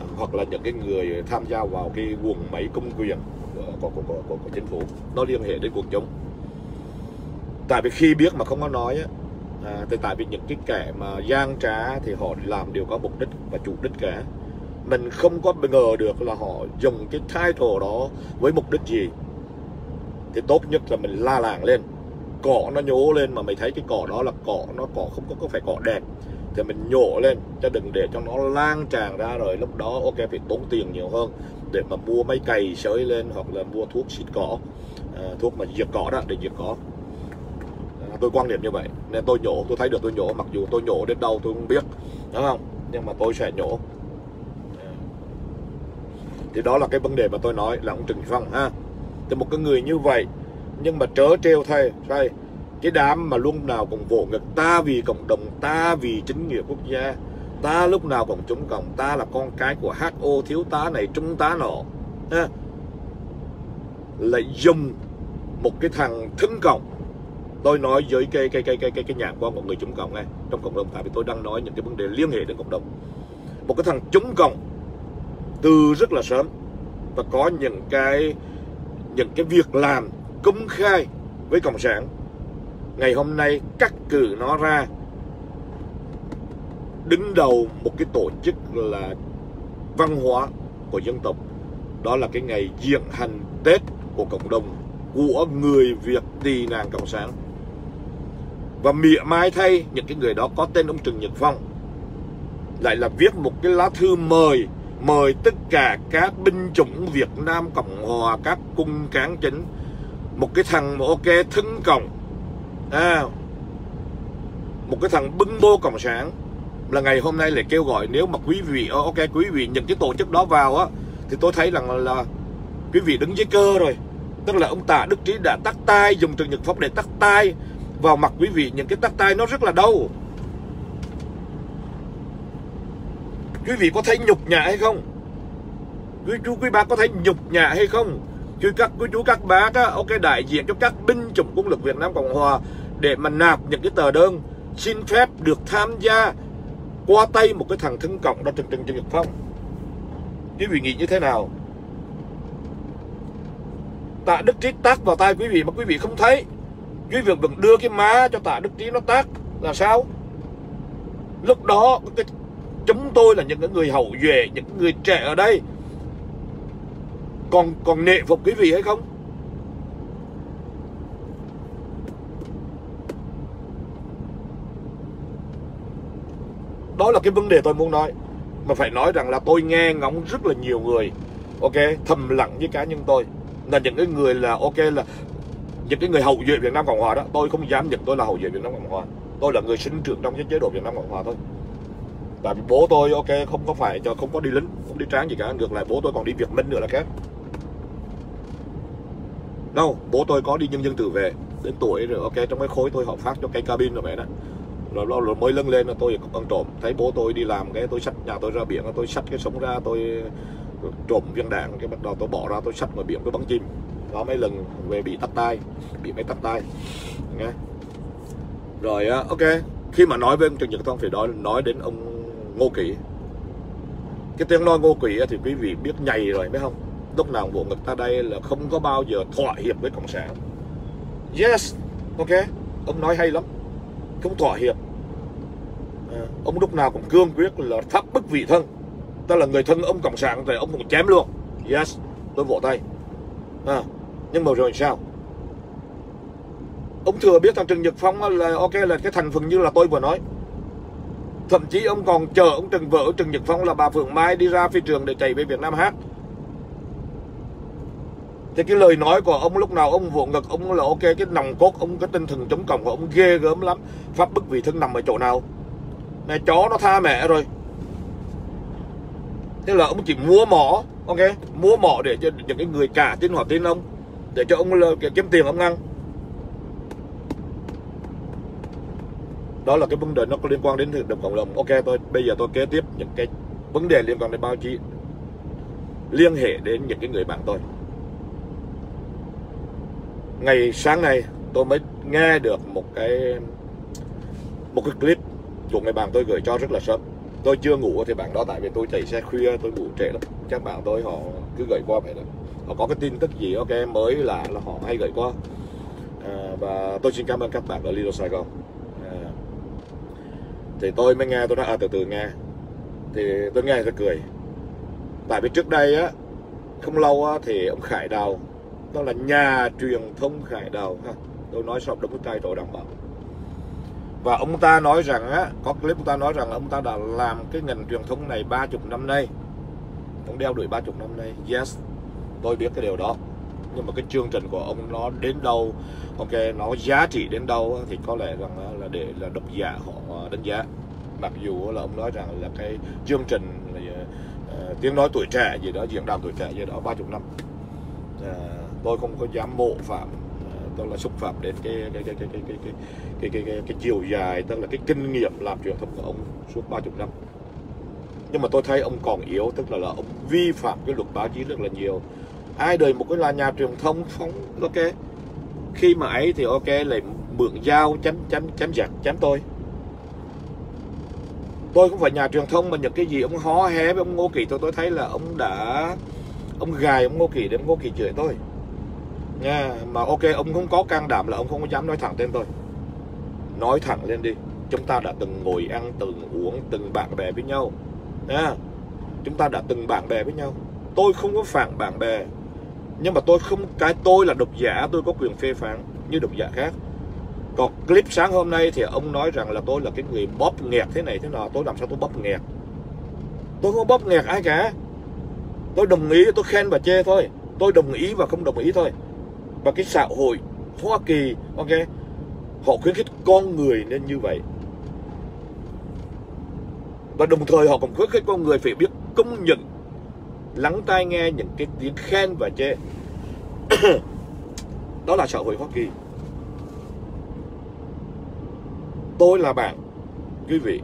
à, hoặc là những cái người tham gia vào cái quần máy công quyền của, của, của, của, của chính phủ. Nó liên hệ đến cuộc chống tại vì khi biết mà không có nói á à, thì tại vì những cái kẻ mà gian trá thì họ làm đều có mục đích và chủ đích cả mình không có ngờ được là họ dùng cái title đó với mục đích gì. Thì tốt nhất là mình la làng lên. Cỏ nó nhổ lên mà mày thấy cái cỏ đó là cỏ nó cỏ không có, có phải cỏ đẹp. Thì mình nhổ lên cho đừng để cho nó lan tràn ra rồi lúc đó ok phải tốn tiền nhiều hơn để mà mua máy cày sới lên hoặc là mua thuốc xịt cỏ à, thuốc mà diệt cỏ đó để diệt cỏ. À, tôi quan điểm như vậy. Nên tôi nhổ tôi thấy được tôi nhổ mặc dù tôi nhổ đến đâu tôi không biết đúng không? Nhưng mà tôi sẽ nhổ thì đó là cái vấn đề mà tôi nói là ông Trần Phong, ha. Thì một cái người như vậy, nhưng mà trớ trêu thay thay. Cái đám mà lúc nào cũng vỗ ngực, ta vì cộng đồng, ta vì chính nghĩa quốc gia, ta lúc nào cũng chống cộng, ta là con cái của HO thiếu tá này, trung tá nọ, ha. Lại dùng một cái thằng thân cộng. Tôi nói với cái cái cái cái cái cái nhạc của một người chống cộng này trong cộng đồng tại vì tôi đang nói những cái vấn đề liên hệ đến cộng đồng. Một cái thằng chống cộng từ rất là sớm. Và có những cái những cái việc làm công khai với cộng sản. Ngày hôm nay cắt cử nó ra. Đứng đầu một cái tổ chức là văn hóa của dân tộc. Đó là cái ngày diện hành Tết của cộng đồng, của người Việt tị nạn cộng sản. Và mỉa mai thay, những cái người đó có tên ông Trần Nhật Phong. Lại là viết một cái lá thư mời mời tất cả các binh chủng Việt Nam Cộng Hòa các cung cán chính. Một cái thằng ok thân cộng. À, một cái thằng bưng bô cộng sản. Là ngày hôm nay lại kêu gọi nếu mà quý vị ờ, ok quý vị những cái tổ chức đó vào á thì tôi thấy rằng là, là quý vị đứng dưới cơ rồi. Tức là ông tạ đức trí đã tắt tay dùng trường nhật pháp để tắt tay. Vào mặt quý vị những cái tắt tay nó rất là đau. Quý vị có thấy nhục nhã hay không? Quý chú quý bác có thấy nhục nhã hay không? Chứ các quý chú các bác á, ok đại diện cho các binh chủng quân lực Việt Nam Cộng Hòa để mà nạp những cái tờ đơn xin phép được tham gia qua tay một cái thằng thân cộng đó Trần Trần Trần Nhật Phong. Quý vị nghĩ như thế nào? Tạ đức trí tác vào tay quý vị mà quý vị không thấy. Quý vị vẫn đưa cái má cho tạ đức trí nó tác là sao? Lúc đó cái chúng tôi là những người hậu duệ, những người trẻ ở đây. Còn còn nệ phục quý vị hay không? Đó là cái vấn đề tôi muốn nói. Mà phải nói rằng là tôi nghe ngóng rất là nhiều người, ok, thầm lặng với cá nhân tôi. Là những cái người là, ok, là những cái người hậu duệ Việt Nam Cộng Hòa đó, tôi không dám nhận tôi là hậu duệ Việt Nam Cộng Hòa. Tôi là người sinh trưởng trong cái chế độ Việt Nam Cộng Hòa thôi tại vì bố tôi ok không có phải cho không có đi lính không đi tráng gì cả. Ngược lại bố tôi còn đi Việt Minh nữa là khác. Đâu bố tôi có đi nhân dân tự về đến tuổi rồi ok trong cái khối tôi họ phát cho cây cabin rồi mẹ đó rồi, rồi, rồi mới lưng lên là tôi còn trộm. Thấy bố tôi đi làm cái tôi xách nhà tôi ra biển tôi xách cái súng ra tôi trộm viên đạn cái bắt đầu tôi bỏ ra tôi xách ngoài biển tôi bắn chim. Đó mấy lần về bị tắt tay bị mấy tắt tay nghe. Rồi ok khi mà nói với ông Trần Nhật Thông phải nói nói đến ông Ngô Kỷ. Cái tiếng nói Ngô Kỷ thì quý vị biết nhầy rồi biết không? Lúc nào bộ ngực ta đây là không có bao giờ thỏa hiệp với cộng sản. Yes ok. Ông nói hay lắm. Không thỏa hiệp. À, ông lúc nào cũng cương quyết là thắp bức vị thân. Ta là người thân ông cộng sản thì ông cũng chém luôn. Yes tôi vỗ tay. À, nhưng mà rồi sao? Ông thừa biết thằng Trần Nhật Phong là ok là cái thành phần như là tôi vừa nói thậm chí ông còn chờ ông Trần vợ Trần Nhật Phong là bà Phượng Mai đi ra phi trường để chạy về Việt Nam hát. Thì cái lời nói của ông lúc nào ông vỗ ngực, ông là ok, cái nòng cốt, ông cái tinh thần chống cộng của ông ghê gớm lắm. Pháp bức vị thân nằm ở chỗ nào? Này chó nó tha mẹ rồi. Thế là ông chỉ mua mỏ, ok? Mua mỏ để cho những cái người cả tin họ tin ông, để cho ông kiếm tiền ông ăn. Đó là cái vấn đề nó có liên quan đến thực động cộng đồng. Ok tôi bây giờ tôi kế tiếp những cái vấn đề liên quan đến báo chí. Liên hệ đến những cái người bạn tôi. Ngày sáng nay tôi mới nghe được một cái một cái clip của người bạn tôi gửi cho rất là sớm. Tôi chưa ngủ thì bạn đó tại vì tôi chạy xe khuya tôi ngủ trễ lắm. Chắc bạn tôi họ cứ gửi qua vậy đó. Họ có cái tin tức gì ok mới là là họ hay gửi qua. À, và tôi xin cảm ơn các bạn ở Lido Sài Gòn thì tôi mới nghe tôi nói à từ từ nghe. Thì tôi nghe tôi cười. Tại vì trước đây á không lâu á, thì ông Khải Đào đó là nhà truyền thông Khải Đào ha tôi nói sọc đúng cái tay rồi đảm bảo và ông ta nói rằng á có clip ông ta nói rằng ông ta đã làm cái ngành truyền thông này ba chục năm nay. Ông đeo đuổi ba chục năm nay. Yes tôi biết cái điều đó nhưng mà cái chương trình của ông nó đến đâu ok nó giá trị đến đâu thì có lẽ rằng là để là độc giả họ đánh giá mặc dù là ông nói rằng là cái chương trình là, uh, tiếng nói tuổi trẻ gì đó diễn đàn tuổi trẻ gì đó ba chục năm uh, tôi không có dám mộ phạm tức là xúc phạm đến cái cái cái cái cái cái cái cái cái, cái, cái chiều dài tức là cái kinh nghiệm làm truyền thông của ông suốt ba chục năm nhưng mà tôi thấy ông còn yếu tức là, là ông vi phạm cái luật báo chí rất là nhiều ai đời một cái là nhà truyền thông phóng ok. Khi mà ấy thì ok, lại mượn dao chém chém chém giặc, chém tôi. Tôi không phải nhà truyền thông mà những cái gì ông hó hé với ông ngô kỳ, tôi tôi thấy là ông đã, ông gài ông ngô kỳ để ông ngô kỳ chửi tôi. Nha, mà ok, ông không có can đảm là ông không có dám nói thẳng tên tôi. Nói thẳng lên đi, chúng ta đã từng ngồi ăn, từng uống, từng bạn bè với nhau. Nha, chúng ta đã từng bạn bè với nhau. Tôi không có phản bạn bè nhưng mà tôi không, cái tôi là độc giả, tôi có quyền phê phán như độc giả khác. Còn clip sáng hôm nay thì ông nói rằng là tôi là cái người bóp nghẹt thế này thế nào tôi làm sao tôi bóp nghẹt? Tôi không bóp nghẹt ai cả. Tôi đồng ý, tôi khen và chê thôi. Tôi đồng ý và không đồng ý thôi. Và cái xã hội Hoa Kỳ, ok, họ khuyến khích con người nên như vậy. Và đồng thời họ cũng khuyến khích con người phải biết công nhận lắng tai nghe những cái tiếng khen và chê. Đó là xã hội Hoa Kỳ. Tôi là bạn, quý vị.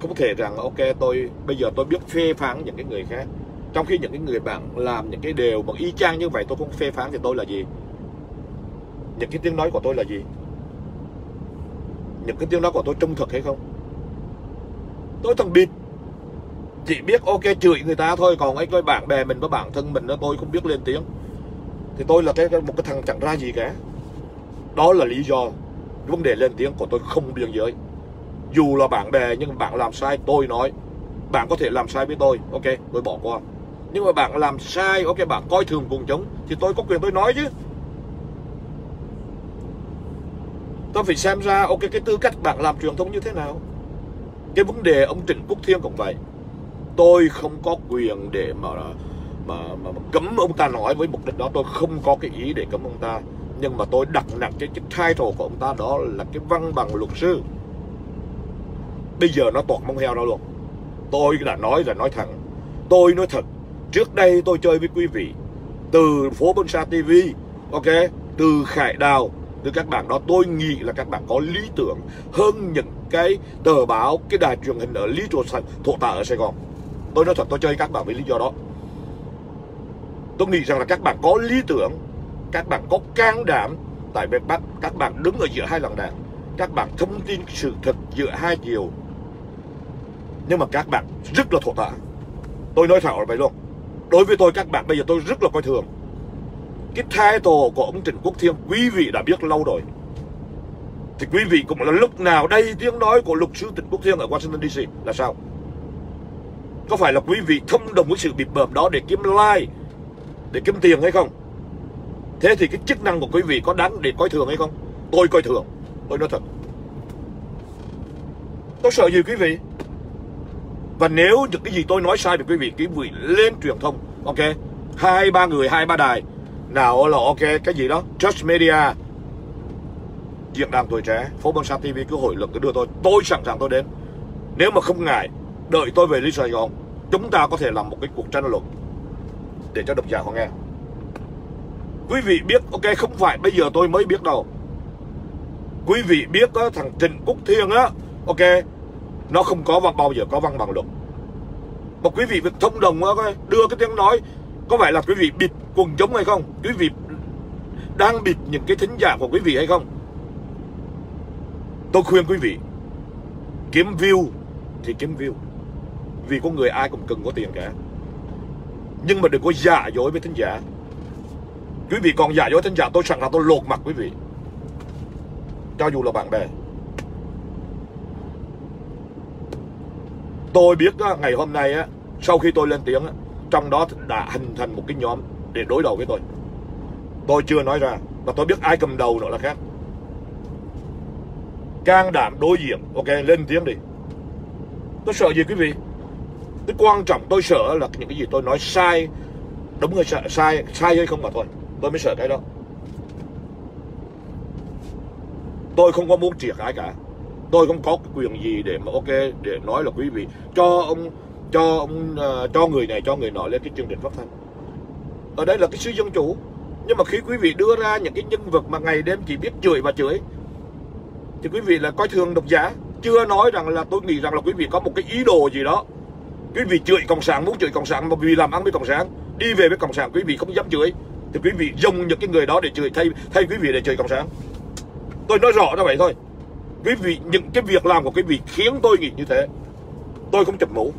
Không thể rằng, ok, tôi, bây giờ tôi biết phê phán những cái người khác. Trong khi những cái người bạn làm những cái điều mà y chang như vậy, tôi không phê phán thì tôi là gì? Những cái tiếng nói của tôi là gì? Những cái tiếng nói của tôi trung thực hay không? Tôi thằng bịt chỉ biết ok, chửi người ta thôi, còn anh với bạn bè mình với bản thân mình đó, tôi không biết lên tiếng. Thì tôi là cái, một cái thằng chẳng ra gì cả. Đó là lý do vấn đề lên tiếng của tôi không biên giới. Dù là bạn bè, nhưng bạn làm sai, tôi nói, bạn có thể làm sai với tôi, ok, tôi bỏ qua. Nhưng mà bạn làm sai, ok, bạn coi thường cùng chúng, thì tôi có quyền tôi nói chứ. Tôi phải xem ra, ok, cái tư cách bạn làm truyền thông như thế nào? Cái vấn đề ông Trịnh Quốc Thiên cũng vậy tôi không có quyền để mà mà, mà, mà cấm ông ta nói với mục đích đó. Tôi không có cái ý để cấm ông ta. Nhưng mà tôi đặt nặng cái, cái title của ông ta đó là cái văn bằng luật sư. Bây giờ nó toàn mông heo đâu luôn. Tôi đã nói là nói thẳng. Tôi nói thật. Trước đây tôi chơi với quý vị. Từ phố Bonsa TV ok? Từ Khải Đào từ các bạn đó. Tôi nghĩ là các bạn có lý tưởng hơn những cái tờ báo cái đài truyền hình ở lý thổ, thổ tả ở Sài Gòn tôi nói thật, tôi chơi các bạn với lý do đó. Tôi nghĩ rằng là các bạn có lý tưởng, các bạn có can đảm. Tại miền Bắc các bạn đứng ở giữa hai lần đạn các bạn thông tin sự thật giữa hai chiều. Nhưng mà các bạn rất là thổ tả tôi nói thẳng vậy luôn. Đối với tôi, các bạn, bây giờ tôi rất là coi thường. Cái title của ông Trịnh Quốc Thiên quý vị đã biết lâu rồi. Thì quý vị cũng là lúc nào đây tiếng nói của luật sư Trịnh Quốc Thiên ở Washington DC là sao? Có phải là quý vị thông đồng với sự bịp bợm đó để kiếm like, để kiếm tiền hay không? Thế thì cái chức năng của quý vị có đáng để coi thường hay không? Tôi coi thường, tôi nói thật. Tôi sợ gì quý vị? Và nếu những cái gì tôi nói sai thì quý vị quý vị lên truyền thông, ok? Hai, ba người, hai, ba đài. Nào là ok, cái gì đó? Just Media. Diện đàn tuổi trẻ, phố Băng Sa TV cứ hội lực cứ đưa tôi tôi sẵn sàng tôi đến. Nếu mà không ngại, đợi tôi về Lý Sài Gòn chúng ta có thể làm một cái cuộc tranh luận để cho độc giả họ nghe. Quý vị biết ok không phải bây giờ tôi mới biết đâu. Quý vị biết đó, thằng Trịnh Quốc Thiên á ok nó không có văn bao giờ có văn bằng luật. Mà quý vị phải thông đồng á đưa cái tiếng nói có phải là quý vị bịt quần chúng hay không? Quý vị đang bịt những cái thính giả của quý vị hay không? Tôi khuyên quý vị kiếm view thì kiếm view vì con người ai cũng cần có tiền cả. Nhưng mà đừng có giả dối với thính giả. Quý vị còn giả dối thính giả tôi sẵn là tôi lột mặt quý vị. Cho dù là bạn bè. Tôi biết đó, ngày hôm nay á sau khi tôi lên tiếng á, trong đó đã hình thành một cái nhóm để đối đầu với tôi. Tôi chưa nói ra và tôi biết ai cầm đầu nữa là khác. Can đảm đối diện ok lên tiếng đi. Tôi sợ gì quý vị? Cái quan trọng tôi sợ là những cái gì tôi nói sai. Đúng hay sai sai, sai hay không mà thôi tôi mới sợ cái đó. Tôi không có muốn triệt ai cả. Tôi không có quyền gì để mà ok để nói là quý vị cho ông cho ông uh, cho người này cho người nọ lên cái chương trình phát thanh. Ở đây là cái sự dân chủ. Nhưng mà khi quý vị đưa ra những cái nhân vật mà ngày đêm chỉ biết chửi và chửi thì quý vị là coi thường độc giả. Chưa nói rằng là tôi nghĩ rằng là quý vị có một cái ý đồ gì đó quý vị chửi cộng sản muốn chửi cộng sản mà vì làm ăn với cộng sản, đi về với cộng sản quý vị không dám chửi. Thì quý vị dùng những cái người đó để chửi thay thay quý vị để chửi cộng sản. Tôi nói rõ ra vậy thôi. Quý vị, những cái việc làm của quý vị khiến tôi nghĩ như thế. Tôi không chụp mũ.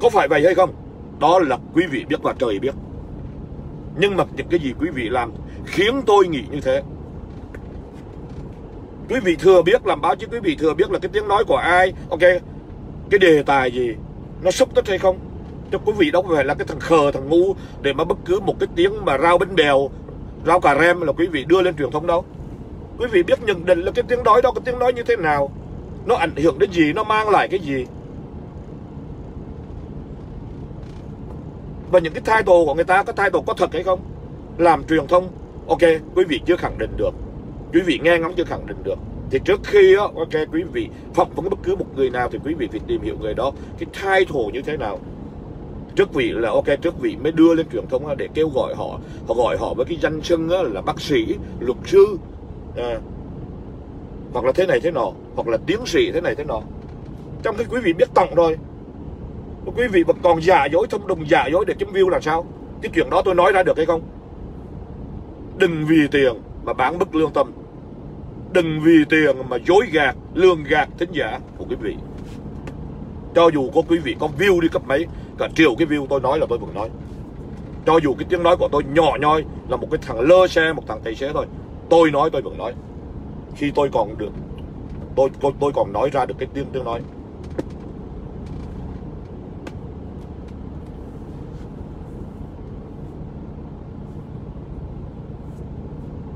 Có phải vậy hay không? Đó là quý vị biết và trời biết. Nhưng mà những cái gì quý vị làm khiến tôi nghĩ như thế. Quý vị thừa biết, làm báo chứ quý vị thừa biết là cái tiếng nói của ai? Ok cái đề tài gì, nó xúc tích hay không? Cho quý vị đâu phải là cái thằng khờ, thằng ngu, để mà bất cứ một cái tiếng mà rau bánh bèo rau cà rem là quý vị đưa lên truyền thông đâu. Quý vị biết nhận định là cái tiếng nói đó cái tiếng nói như thế nào? Nó ảnh hưởng đến gì? Nó mang lại cái gì? Và những cái title của người ta cái thái độ có thật hay không? Làm truyền thông, ok, quý vị chưa khẳng định được. Quý vị nghe ngóng chưa khẳng định được thì trước khi đó, ok quý vị phỏng vấn bất cứ một người nào thì quý vị phải tìm hiểu người đó. Cái title như thế nào? Trước vị là ok trước vị mới đưa lên truyền thông để kêu gọi họ. Họ gọi họ với cái danh xưng là bác sĩ luật sư à, hoặc là thế này thế nọ hoặc là tiến sĩ thế này thế nọ. Trong khi quý vị biết tổng rồi. Quý vị vẫn còn giả dối thông đồng giả dối để kiếm view là sao? Cái chuyện đó tôi nói ra được hay không? Đừng vì tiền mà bán bức lương tâm đừng vì tiền mà dối gạt lương gạt thính giả của quý vị. Cho dù có quý vị có view đi cấp mấy cả triệu cái view tôi nói là tôi vẫn nói. Cho dù cái tiếng nói của tôi nhỏ nhoi là một cái thằng lơ xe một thằng tài xế thôi tôi nói tôi vẫn nói. Khi tôi còn được tôi tôi, tôi còn nói ra được cái tiếng tiếng nói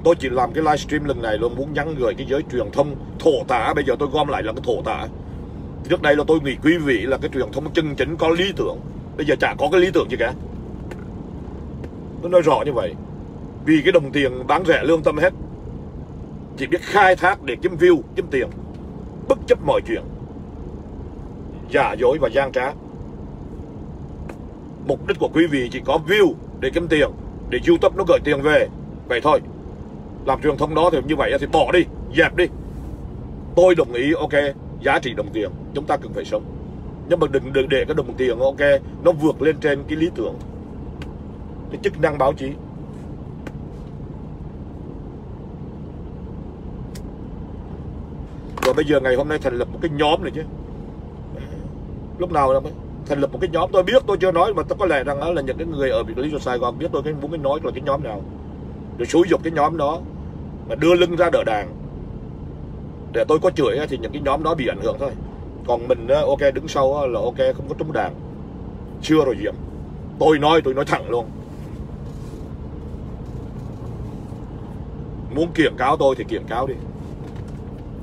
tôi chỉ làm cái livestream lần này luôn, muốn nhắn gửi cái giới truyền thông thổ tả. Bây giờ tôi gom lại là cái thổ tả. Trước đây là tôi nghĩ quý vị là cái truyền thông chân chính có lý tưởng. Bây giờ chả có cái lý tưởng gì cả. Tôi nói rõ như vậy. Vì cái đồng tiền bán rẻ lương tâm hết. Chỉ biết khai thác để kiếm view, kiếm tiền. Bất chấp mọi chuyện. Giả dối và gian trá. Mục đích của quý vị chỉ có view để kiếm tiền, để youtube nó gửi tiền về. Vậy thôi làm truyền thông đó thì như vậy thì bỏ đi dẹp đi. Tôi đồng ý ok giá trị đồng tiền chúng ta cần phải sống. Nhưng mà đừng, đừng để cái đồng tiền ok nó vượt lên trên cái lý tưởng cái chức năng báo chí. Rồi bây giờ ngày hôm nay thành lập một cái nhóm này chứ. Lúc nào là thành lập một cái nhóm. Tôi biết tôi chưa nói mà tôi có lẽ rằng là những cái người ở Việt Lý cho Sài Gòn biết tôi cái muốn cái nói là cái nhóm nào. Rồi xúi dục cái nhóm đó mà đưa lưng ra đỡ đàn để tôi có chửi thì những cái nhóm đó bị ảnh hưởng thôi. Còn mình ok, đứng sau là ok, không có trúng đàn chưa rồi diệm. Tôi nói tôi nói thẳng luôn. Muốn kiện cáo tôi thì kiện cáo đi.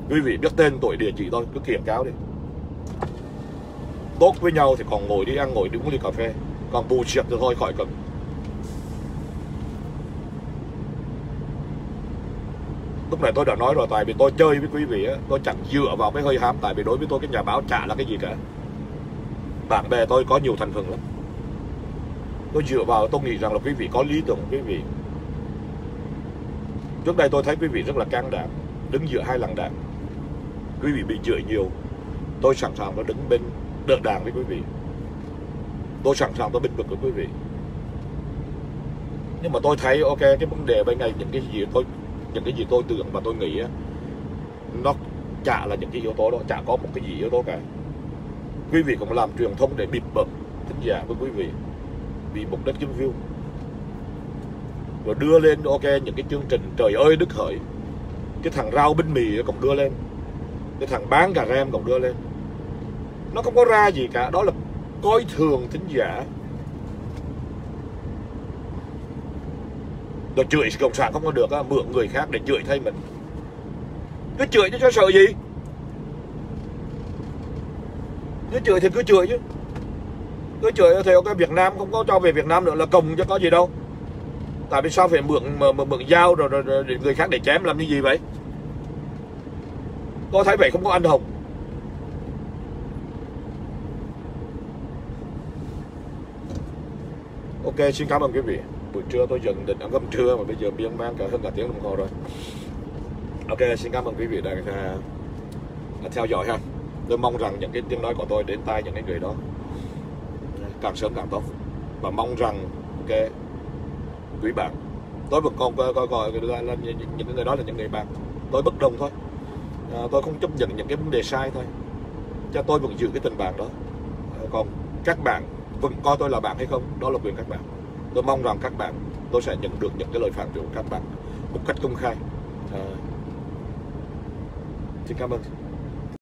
Quý vị biết tên tuổi địa chỉ tôi, cứ kiện cáo đi. Tốt với nhau thì còn ngồi đi ăn, ngồi đi uống ly cà phê. Còn bù chuyện thì thôi, khỏi cần. Lúc này tôi đã nói rồi, tại vì tôi chơi với quý vị á, tôi chẳng dựa vào cái hơi hám, tại vì đối với tôi cái nhà báo chả là cái gì cả. Bạn bè tôi có nhiều thành phần lắm. Tôi dựa vào, tôi nghĩ rằng là quý vị có lý tưởng, quý vị. Trước đây tôi thấy quý vị rất là can đảm, đứng giữa hai làng đảng. Quý vị bị chửi nhiều, tôi sẵn sàng tôi đứng bên, đỡ đảng với quý vị. Tôi sẵn sàng tôi bình vực với quý vị. Nhưng mà tôi thấy, ok, cái vấn đề bên này những cái gì tôi những cái gì tôi tưởng và tôi nghĩ nó chả là những cái yếu tố đó, chả có một cái gì yếu tố cả. Quý vị cũng làm truyền thông để bịp bợm thính giả với quý vị vì mục đích kiếm view. Rồi đưa lên, ok, những cái chương trình trời ơi đức hỡi. Cái thằng rau bánh mì nó cũng đưa lên. Cái thằng bán cà rem cũng đưa lên. Nó không có ra gì cả. Đó là coi thường thính giả. Rồi chửi cộng sản không có được á mượn người khác để chửi thay mình. Cứ chửi chứ cho sợ gì? Cứ chửi thì cứ chửi chứ. Cứ chửi thì cái Việt Nam không có cho về Việt Nam nữa là còng chứ có gì đâu. Tại vì sao phải mượn mượn, mượn dao rồi, rồi, rồi người khác để chém làm như gì vậy? Tôi thấy vậy không có anh hùng? Ok xin cảm ơn quý vị buổi trưa tôi dần định ăn cơm trưa mà bây giờ biên mang cả hơn cả tiếng đồng hồ rồi. Ok xin cảm ơn quý vị đã, đã, đã theo dõi ha. Tôi mong rằng những cái tiếng nói của tôi đến tai những cái người đó càng sớm càng tốt. Và mong rằng ok quý bạn tôi vẫn còn coi coi gọi là, là, những những người đó là những người bạn. Tôi bất đồng thôi. À, tôi không chấp nhận những cái vấn đề sai thôi. Cho tôi vẫn giữ cái tình bạn đó. À, còn các bạn vẫn coi tôi là bạn hay không đó là quyền các bạn tôi mong rằng các bạn tôi sẽ nhận được những cái lời phản biện của các bạn một cách công khai. À, xin cảm ơn.